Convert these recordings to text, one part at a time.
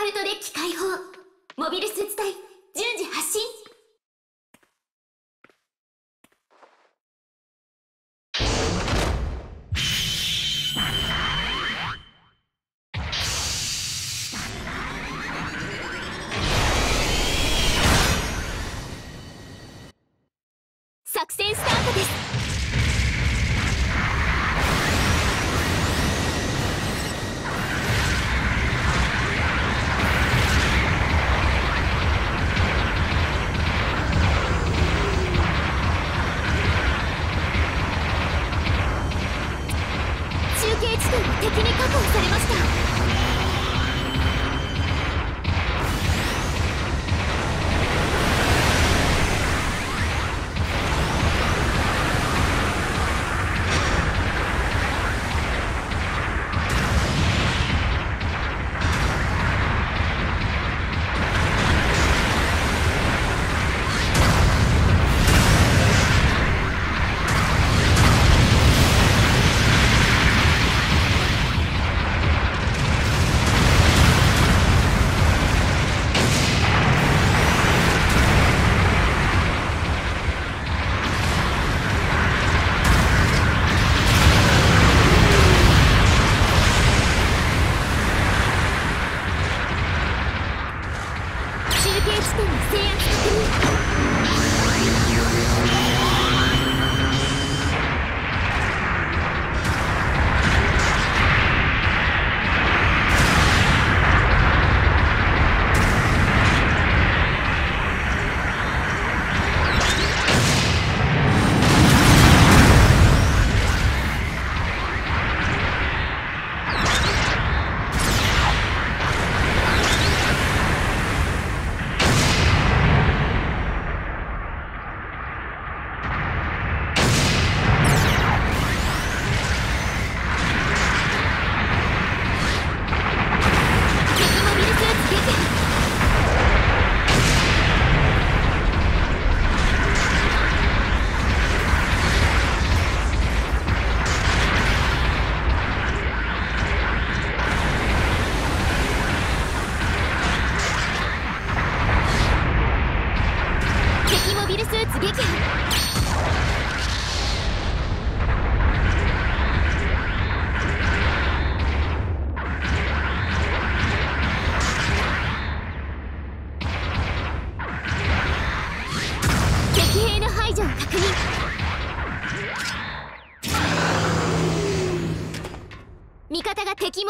カルトデッキ解放モビルスーツ隊順次発進。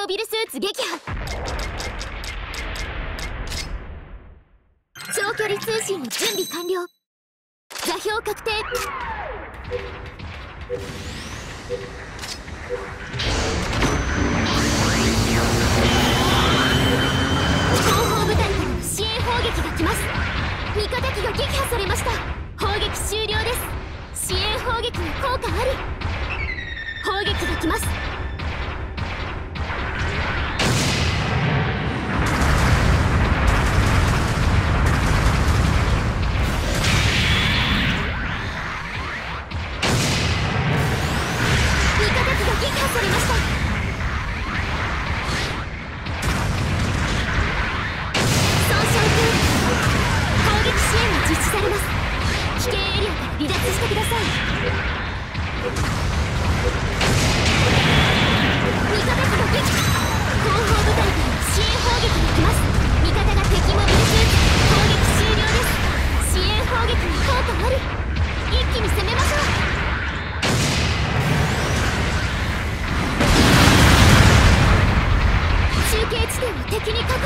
モビルスーツ撃破。長距離通信の準備完了。座標確定後方部隊からの支援砲撃が来ます。味方機が撃破されました。砲撃終了です。支援砲撃の効果あり。砲撃が来ます。アから離脱してください。味方機が撃破後方部隊から支援砲撃が来ます。味方が敵モビルスーツ砲撃終了です。支援砲撃に効果あり一気に攻めましょう中継地点は敵に確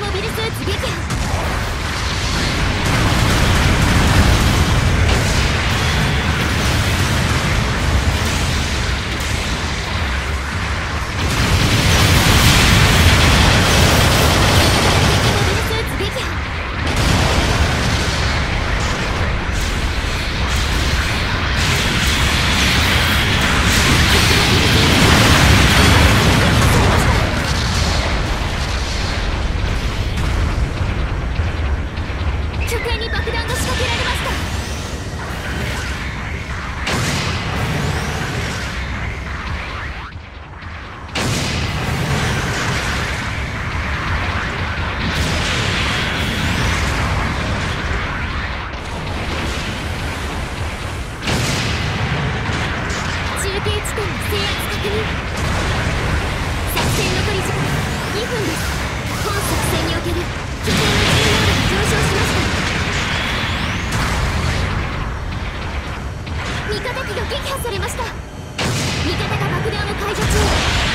モビルスーツ撃破制圧確認作戦残り時間2分です本作戦における機体な重量が上昇しました。味方機が撃破されました。味方が爆弾を解除中。